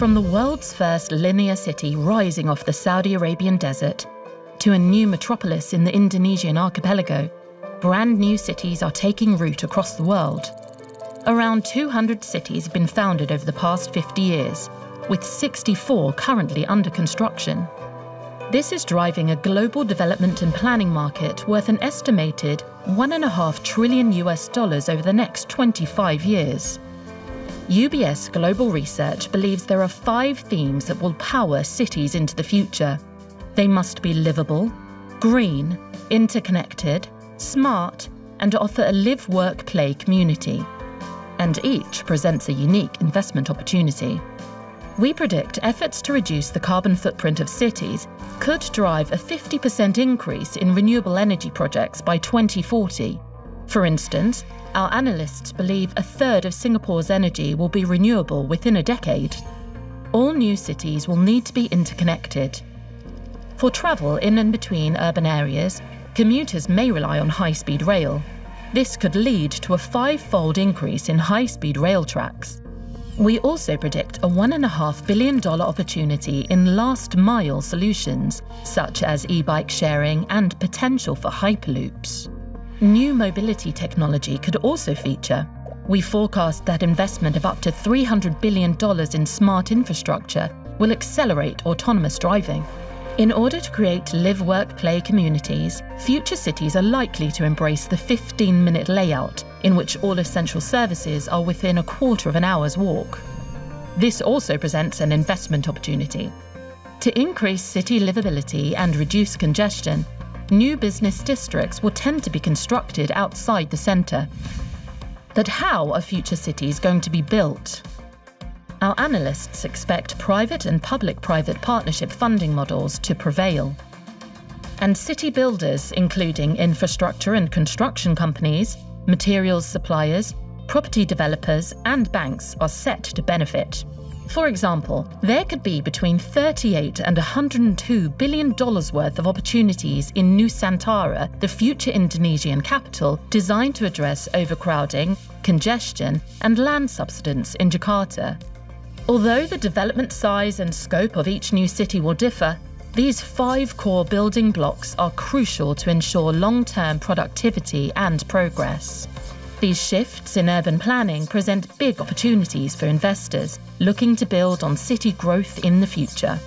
From the world's first linear city rising off the Saudi Arabian desert to a new metropolis in the Indonesian archipelago, brand new cities are taking root across the world. Around 200 cities have been founded over the past 50 years, with 64 currently under construction. This is driving a global development and planning market worth an estimated 1.5 trillion US dollars over the next 25 years. UBS Global Research believes there are five themes that will power cities into the future. They must be livable, green, interconnected, smart, and offer a live, work, play community. And each presents a unique investment opportunity. We predict efforts to reduce the carbon footprint of cities could drive a 50% increase in renewable energy projects by 2040. For instance, our analysts believe a third of Singapore's energy will be renewable within a decade. All new cities will need to be interconnected. For travel in and between urban areas, commuters may rely on high speed rail. This could lead to a five fold increase in high speed rail tracks. We also predict a $1.5 billion opportunity in last mile solutions, such as e bike sharing and potential for hyperloops. New mobility technology could also feature. We forecast that investment of up to $300 billion in smart infrastructure will accelerate autonomous driving. In order to create live, work, play communities, future cities are likely to embrace the 15 minute layout, in which all essential services are within a quarter of an hour's walk. This also presents an investment opportunity. To increase city livability and reduce congestion, new business districts will tend to be constructed outside the centre. But how are future cities going to be built? Our analysts expect private and public private partnership funding models to prevail. And city builders, including infrastructure and construction companies, materials suppliers, property developers, and banks, are set to benefit. For example, there could be between 38 and 102 billion dollars worth of opportunities in Nusantara, the future Indonesian capital, designed to address overcrowding, congestion, and land subsidence in Jakarta. Although the development size and scope of each new city will differ, these five core building blocks are crucial to ensure long term productivity and progress. These shifts in urban planning present big opportunities for investors looking to build on city growth in the future.